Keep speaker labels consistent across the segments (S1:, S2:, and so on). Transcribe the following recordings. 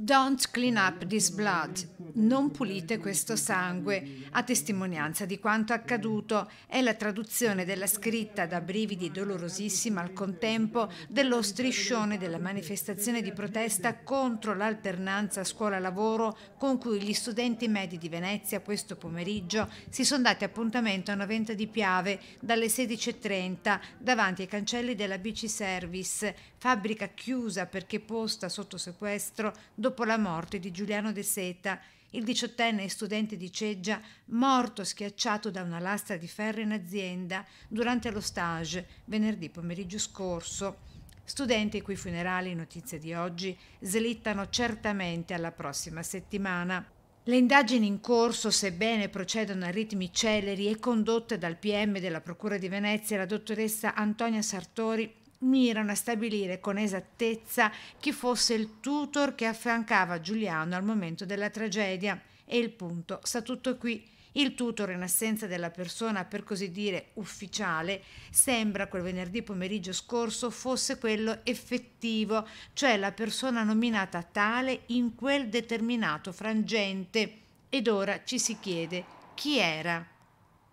S1: Don't clean up this blood. Non pulite questo sangue. A testimonianza di quanto accaduto è la traduzione della scritta da brividi dolorosissima al contempo dello striscione della manifestazione di protesta contro l'alternanza scuola-lavoro con cui gli studenti medi di Venezia questo pomeriggio si sono dati appuntamento a una venta di Piave dalle 16.30 davanti ai cancelli della BC Service, fabbrica chiusa perché posta sotto sequestro dopo la morte di Giuliano De Seta, il diciottenne studente di Ceggia, morto schiacciato da una lastra di ferro in azienda durante lo stage venerdì pomeriggio scorso. Studenti i cui funerali, notizie di oggi, slittano certamente alla prossima settimana. Le indagini in corso, sebbene procedono a ritmi celeri e condotte dal PM della Procura di Venezia, la dottoressa Antonia Sartori, mirano a stabilire con esattezza chi fosse il tutor che affiancava Giuliano al momento della tragedia. E il punto sta tutto qui. Il tutor, in assenza della persona per così dire ufficiale, sembra quel venerdì pomeriggio scorso fosse quello effettivo, cioè la persona nominata tale in quel determinato frangente. Ed ora ci si chiede chi era.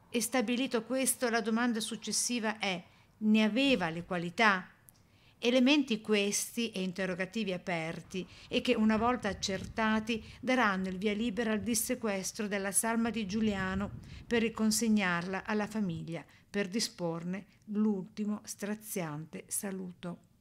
S1: E stabilito questo, la domanda successiva è ne aveva le qualità? Elementi questi e interrogativi aperti e che una volta accertati daranno il via libera al dissequestro della salma di Giuliano per riconsegnarla alla famiglia per disporne l'ultimo straziante saluto.